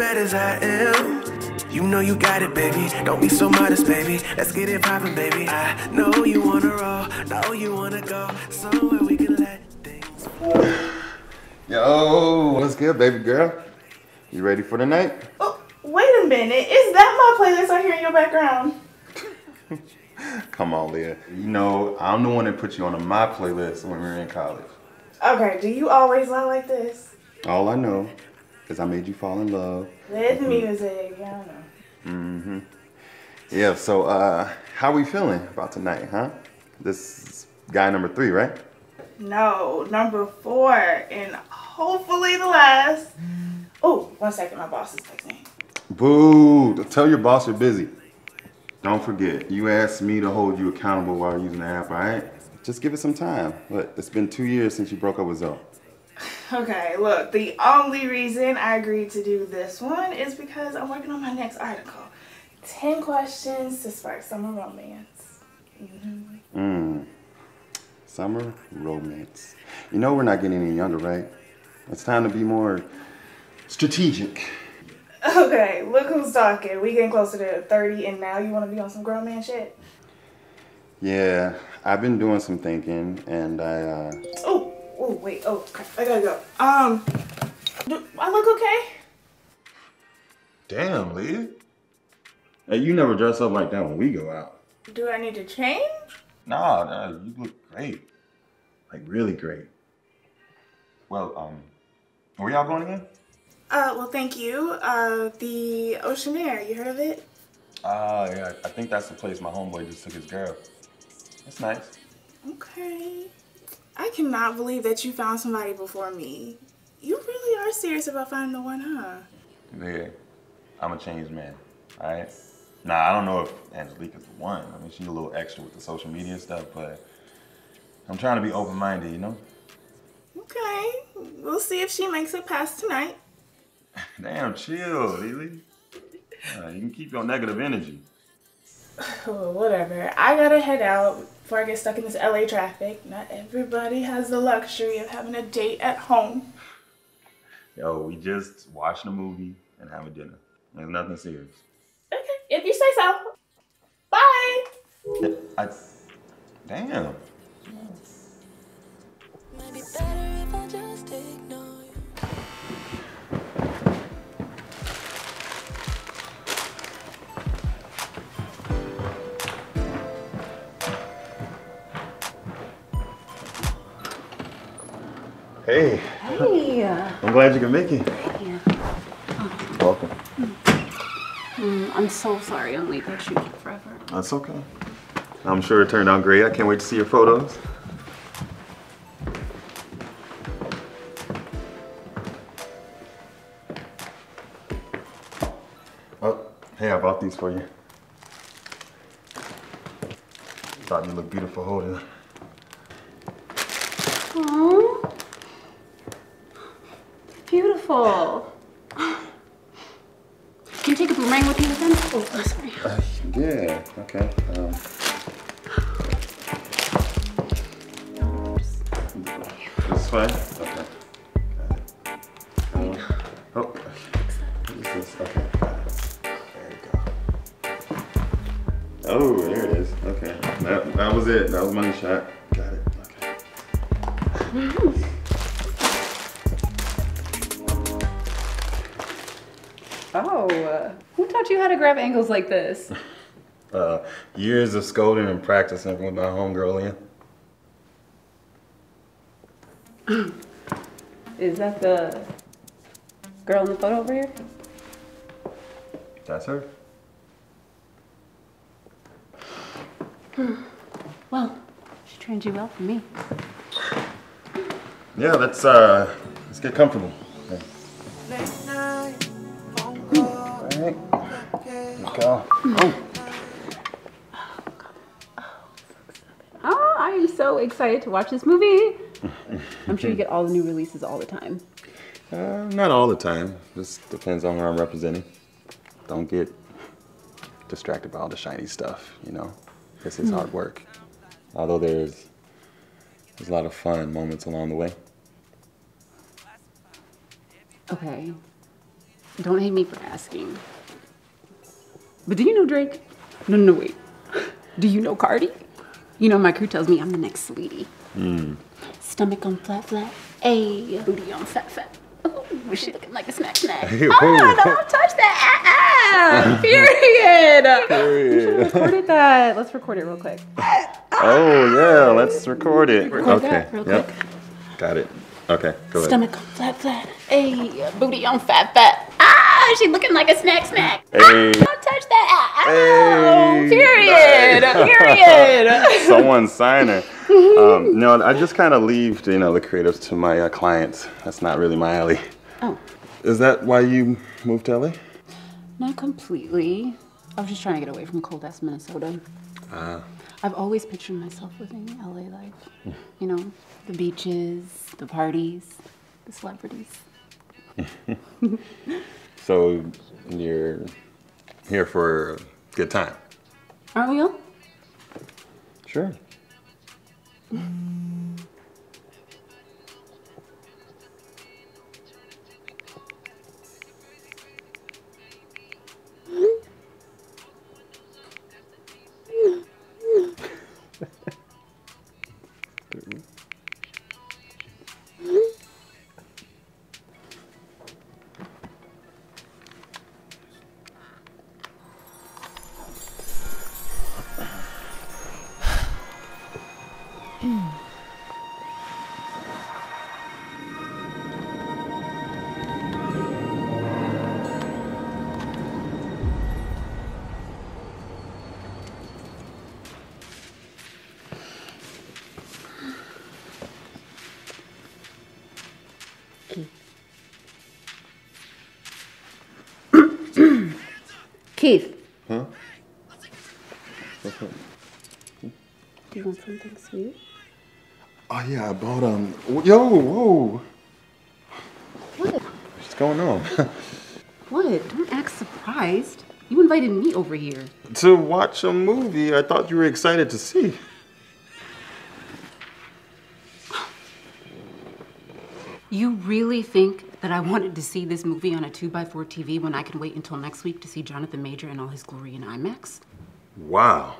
bad as I am. You know you got it, baby. Don't be so modest, baby. Let's get it poppin', baby. I know you wanna roll, know you wanna go somewhere we can let things. Yo, what's good, baby girl? You ready for the night? Oh, wait a minute. Is that my playlist I hear in your background? Come on, Leah. You know, I'm the one that put you on my playlist when we were in college. Okay, do you always lie like this? All I know is I made you fall in love. With music, yeah, I know. Mm-hmm. Yeah, so uh how we feeling about tonight, huh? This is guy number three, right? No, number four, and hopefully the last. Oh, one second, my boss is texting. Boo! Tell your boss you're busy. Don't forget, you asked me to hold you accountable while using the app, alright? Just give it some time. Look, it's been two years since you broke up with Zoe. Okay, look, the only reason I agreed to do this one is because I'm working on my next article. 10 questions to spark summer romance. Mm-hmm. Mmm. Summer romance. You know we're not getting any younger, right? It's time to be more strategic. Okay, look who's talking. We getting closer to 30 and now you want to be on some grown man shit? Yeah, I've been doing some thinking and I, uh... Oh, oh, wait, oh, I gotta go. Um, do I look okay? Damn, Leah. Hey, you never dress up like that when we go out. Do I need to change? Nah, nah, you look great. Like, really great. Well, um, where y'all going again? Uh, well, thank you. Uh, the Ocean Air, you heard of it? Ah, uh, yeah, I think that's the place my homeboy just took his girl. That's nice. Okay. I cannot believe that you found somebody before me. You really are serious about finding the one, huh? Yeah, I'm a changed man, alright? Nah, I don't know if Angelique's the one. I mean, she's a little extra with the social media stuff, but I'm trying to be open-minded, you know? Okay, we'll see if she makes it past tonight. Damn, chill, Lily. Uh, you can keep your negative energy. Oh, whatever. I gotta head out before I get stuck in this LA traffic. Not everybody has the luxury of having a date at home. Yo, we just watched a movie and having dinner. There's nothing serious. Okay, if you say so. Bye. I, damn. Hey. Hey. I'm glad you can make it. Yeah. Oh. Welcome. Mm, I'm so sorry I'm late. That shoot took forever. That's okay. I'm sure it turned out great. I can't wait to see your photos. Oh, hey, I bought these for you. Thought you looked beautiful holding them. Beautiful. Can you take a boomerang with you then? Oh, oh sorry. Uh, yeah, okay. Um, this fine? Okay. Um, oh, what is this? Okay. There you go. Oh, there it is. Okay. That, that was it. That was money shot. Got it. Okay. taught you how to grab angles like this? Uh, years of scolding and practicing with my homegirl, Ian. Is that the girl in the photo over here? That's her. Well, she trained you well for me. Yeah, let's uh, let's get comfortable. Okay. Alright. Here we go. Oh. Oh, I am so excited to watch this movie. I'm sure you get all the new releases all the time. Uh, not all the time. Just depends on where I'm representing. Don't get distracted by all the shiny stuff, you know. This is hard work. Although there's there's a lot of fun moments along the way. Okay. Don't hate me for asking. But do you know Drake? No, no, wait. Do you know Cardi? You know, my crew tells me I'm the next Saweetie. Stomach on flat, flat. Ayy, booty on fat, fat. Ooh, she looking like a snack, snack. Hey, oh, whoa. don't touch that. Ah, period. Period. Recorded that. Let's record it real quick. Oh yeah, let's record it. Record okay. that real yep. quick. Got it. Okay. Go ahead. Stomach on flat, flat. Ayy, booty on fat, fat. Ah, she looking like a snack, snack. Hey. Don't touch that. Ah, oh, Hey. period. Period. Someone sign her. Um, no, I just kind of leave, you know, the creatives to my uh, clients. That's not really my alley. Oh, Is that why you moved to LA? not completely. I was just trying to get away from cold ass Minnesota. Ah. I've always pictured myself living LA life. You know, the beaches, the parties, the celebrities. So you're here for a good time? Aren't we all? Sure. Something sweet? Oh yeah, I bought um. Yo, whoa. What? What's going on? What? Don't act surprised. You invited me over here. to watch a movie I thought you were excited to see. You really think that I wanted to see this movie on a 2x4 TV when I can wait until next week to see Jonathan Major in all his glory in IMAX? Wow.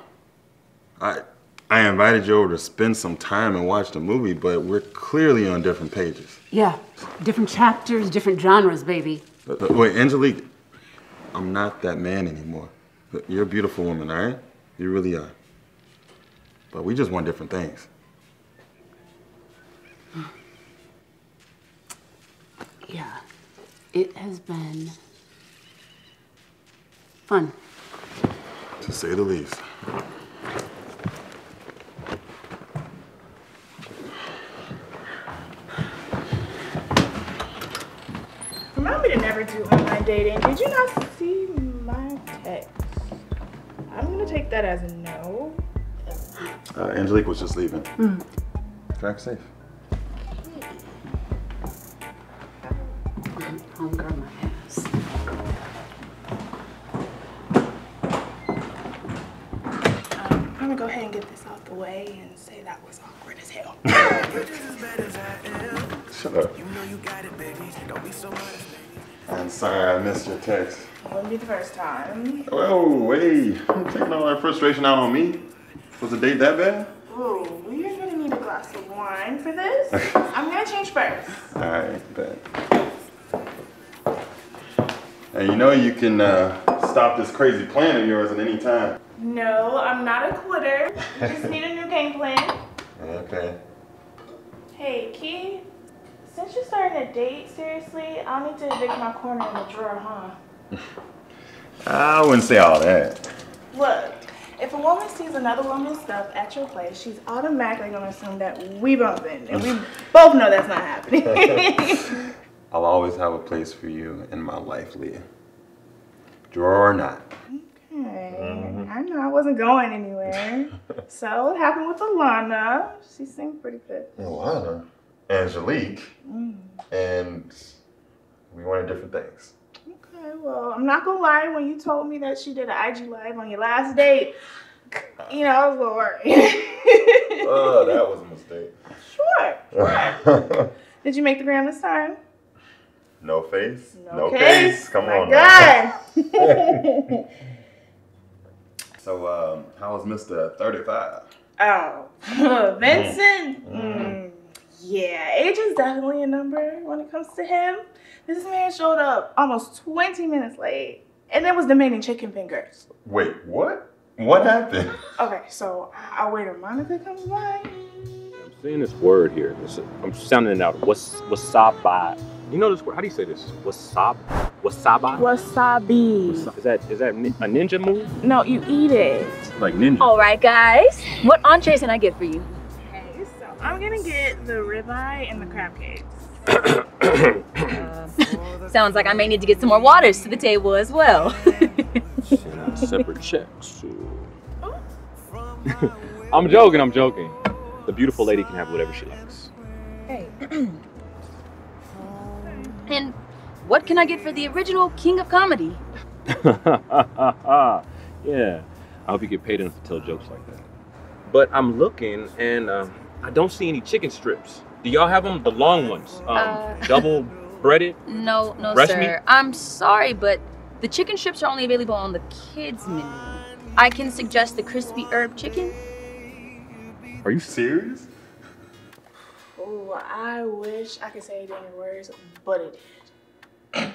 I I invited you over to spend some time and watch the movie, but we're clearly on different pages. Yeah, different chapters, different genres, baby. Uh, uh, Wait, Angelique, I'm not that man anymore. You're a beautiful woman, all right? You really are. But we just want different things. Yeah, it has been fun. To say the least. Remind me to do online dating. Did you not see my text? I'm gonna take that as a no. Uh, Angelique was just leaving. Drive safe. Hunger my ass. Um, I'm gonna go ahead and get this out the way and say that was awkward as hell. You're just as bad as I am. Shut up. You know you got it, baby. Don't be so modest, baby. I'm sorry I missed your text. It Wouldn't be the first time. Whoa, wait. You taking all that frustration out on me? Was the date that bad? Ooh, we're gonna need a glass of wine for this. I'm gonna change first. Alright, bet. And you know you can uh, stop this crazy plan of yours at any time. No, I'm not a quitter. You just need a new game plan. Okay. Hey, Key, since you're starting a date, seriously, I'll need to evict my corner in the drawer, huh? I wouldn't say all that. Look, if a woman sees another woman's stuff at your place, she's automatically gonna assume that we bumping, and we both know that's not happening. I'll always have a place for you in my life, Leah. Drawer or not. okay, I know I wasn't going anywhere. So what happened with Alana? She seemed pretty good. Alana. Angelique. And we wanted different things. Okay, well, I'm not gonna lie. When you told me that she did an IG live on your last date, you know, I was a little worried. Oh, that was a mistake. sure, sure. Did you make the gram this time? No face? No, case. Come My on. God. So, um, how was Mr. 35? Oh, Vincent. Mm, yeah, age is definitely a number when it comes to him. This man showed up almost 20 minutes late, and then was demanding chicken fingers. Wait, what? What happened? Okay, so our waiter Monica comes by. I'm saying this word here. It's- I'm sounding it out. What's wasabi? You know this word? How do you say this? Wasab? Wasabi? Wasabi. Is that is that a ninja move? No, you eat it. Like ninja? All right, guys. What entrees can I get for you? Okay, so I'm gonna get the ribeye and the crab cakes. Sounds like I may need to get some more waters to the table as well. Separate checks. I'm joking. I'm joking. The beautiful lady can have whatever she likes. hey. and what can I get for the original King of Comedy? yeah. I hope you get paid enough to tell jokes like that. But I'm looking and um, I don't see any chicken strips. Do y'all have them? The long ones, um, Uh. double breaded. No, no, Breast sir. meat? I'm sorry, but the chicken strips are only available on the kids menu. I can suggest the crispy herb chicken. Are you serious? Oh, I wish I could say it in words, but it did.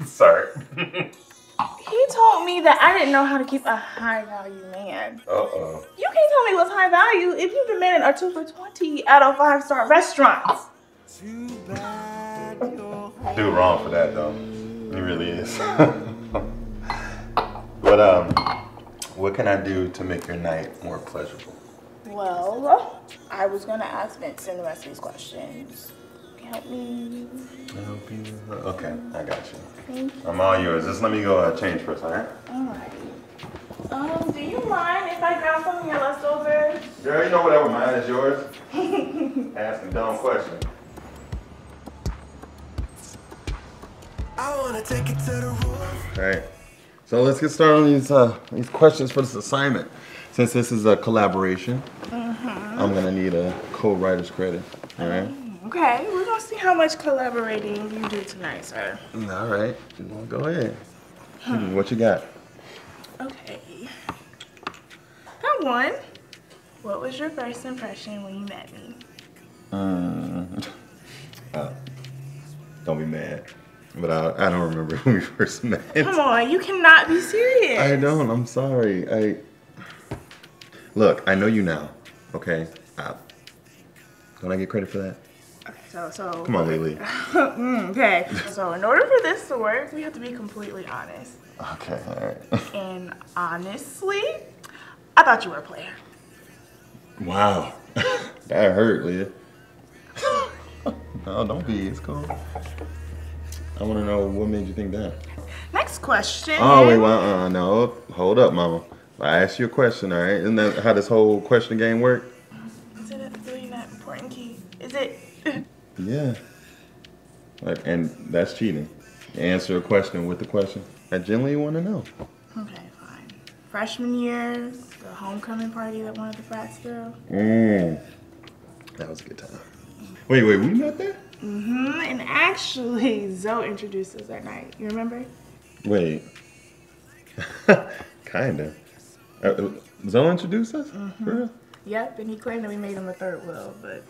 Sorry. He told me that I didn't know how to keep a high value man. Uh oh. You can't tell me what's high value if you've demanded a two for 20 at a five star restaurant. Dude, wrong for that though. He really is. but um, what can I do to make your night more pleasurable? Well, I was gonna ask Vincent the rest of these questions. Help me. Help you. Okay, I got you. Thank you. I'm all yours. Just let me go uh, change first, all right? Alrighty. Um, do you mind if I grab some of your leftovers? Girl, you know whatever mine is yours. Asking dumb questions. I wanna take it to the roof. All right. So let's get started on these uh, these questions for this assignment. Since this is a collaboration, I'm gonna need a co-writer's credit. All right. Okay, we're gonna see how much collaborating you do tonight, sir. All right. Well, go ahead. What you got? Okay. Got one. What was your first impression when you met me? Mm. Uh, don't be mad, but I, I don't remember when we first met. Come on, you cannot be serious. I don't. I'm sorry. I look. I know you now. Okay. Uh, don't I get credit for that? So so. Come on, Lily. Mm, okay. So in order for this to work, we have to be completely honest. Okay. All right. And honestly, I thought you were a player. Wow. that hurt, Leah. no, don't be. It's cool. I want to know what made you think that. Next question. Oh wait, well, uh, no, hold up, Mama. I asked you a question, all right? Isn't that how this whole question game work? Yeah. Like, and that's cheating. Answer a question with the question. I genuinely want to know. Okay, fine. Freshman year, the homecoming party that one of the frats threw. Mm. That was a good time. Wait, wait, we met there? Mm-hmm. And actually, Zoe introduced us that night. You remember? Wait. Kinda. Uh, Zoe introduced us? For real? Yep. And he claimed that we made him a third wheel, but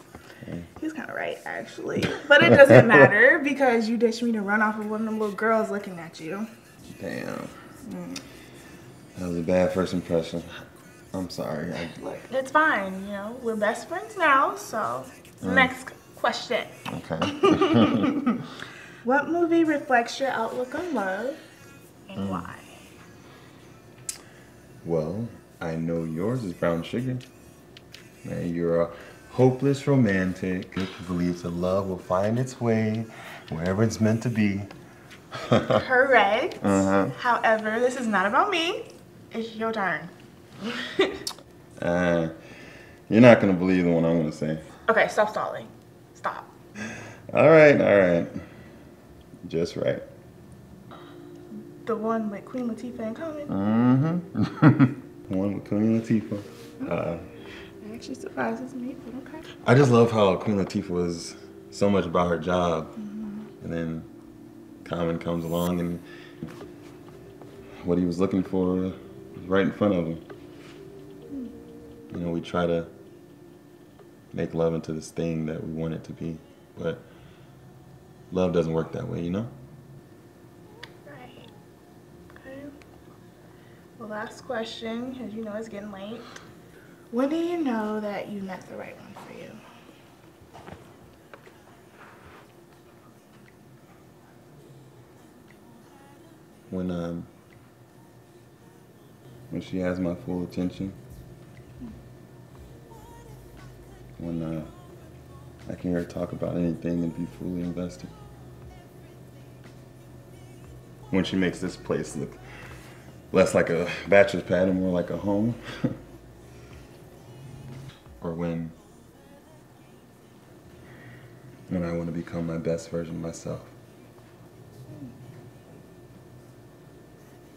hmm. he's kind of right, actually. But it doesn't matter because you ditched me to run off with one of them little girls looking at you. Damn. Mm. That was a bad first impression. I'm sorry. I, Look, it's fine. You know, we're best friends now. So, hmm. next question. okay. What movie reflects your outlook on love and hmm. why? well, I know yours is brown sugar. Man, you're a hopeless romantic who believes that love will find its way wherever it's meant to be. Correct. Uh-huh. However, this is not about me. It's your turn. Uh, you're not gonna believe the one I'm gonna say. Okay, stop stalling. Stop. All right, all right. Just right. The one with Queen Latifah and common. Mm-hmm. one with Queen Latifah. Uh, actually surprises me, but okay. I just love how Queen Latifah was so much about her job mm-hmm. And then Common comes along and what he was looking for is right in front of him. Hmm. You know, we try to make love into this thing that we want it to be, but love doesn't work that way, you know? Right. Okay. Well, last question, because you know it's getting late. When do you know that you met the right one for you? When um when she has my full attention. When uh I can hear her talk about anything and be fully invested. When she makes this place look less like a bachelor's pad and more like a home. when when I want to become my best version of myself.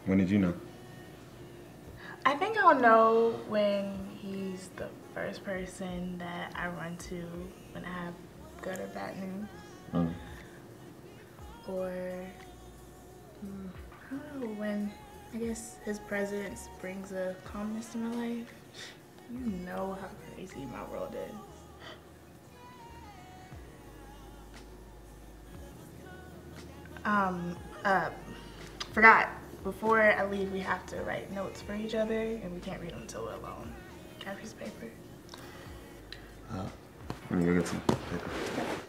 When did you know? I think I'll know when he's the first person that I run to when I have good or bad news. Mm. Or, mm, I don't know, when I guess his presence brings a calmness to my life. You know how crazy my world is. Um, uh, forgot. Before I leave, we have to write notes for each other, and we can't read them until we're alone. Piece of paper? Let me go get some paper.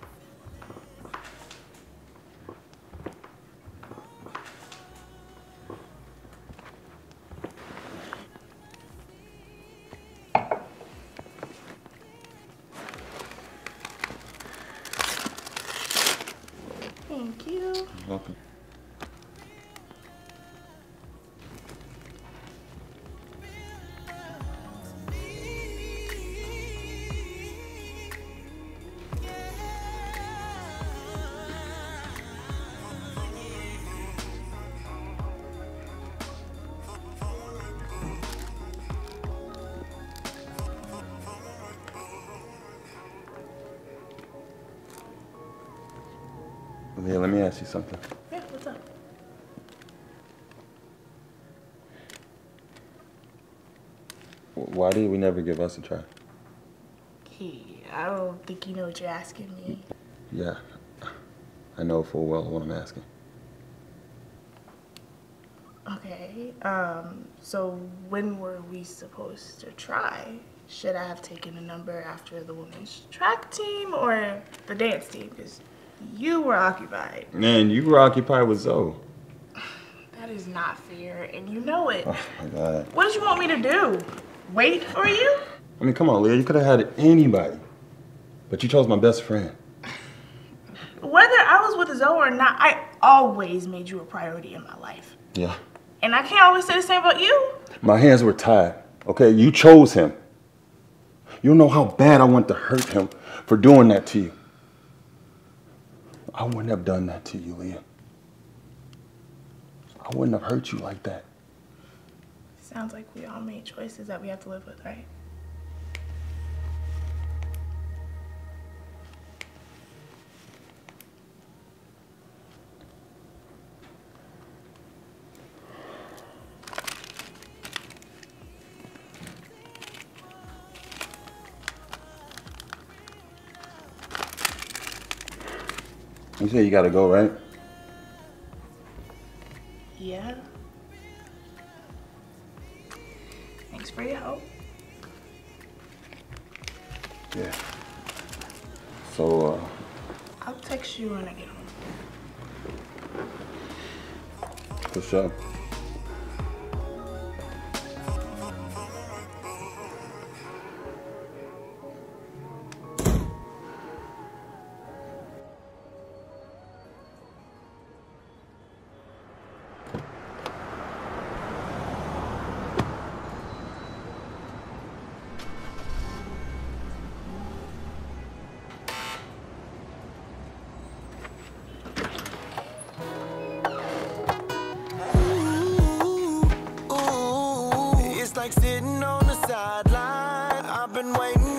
Leah, let me ask you something. Yeah, what's up? Why do we never give us a try? Key, I don't think you know what you're asking me. Yeah, I know full well what I'm asking. Okay, um, so when were we supposed to try? Should I have taken a number after the women's track team or the dance team? Because you were occupied. Man, you were occupied with Zoe. That is not fair, and you know it. Oh my God. What did you want me to do? Wait for you? I mean, come on, Leah. You could have had anybody, but you chose my best friend. Whether I was with Zoe or not, I always made you a priority in my life. Yeah. And I can't always say the same about you. My hands were tied. Okay, you chose him. You don't know how bad I want to hurt him for doing that to you. I wouldn't have done that to you, Leah. I wouldn't have hurt you like that. Sounds like we all made choices that we have to live with, right? Say you gotta go, right? Yeah. Thanks for your help. Yeah. So, uh, I'll text you when I get home. for sure. I've been waiting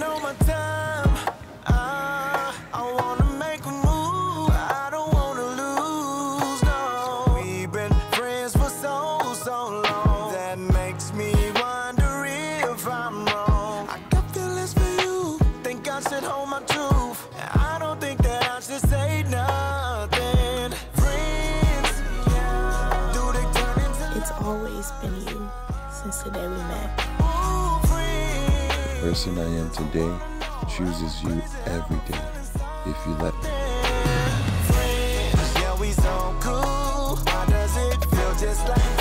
person I am today chooses you every day if you let me. Yeah,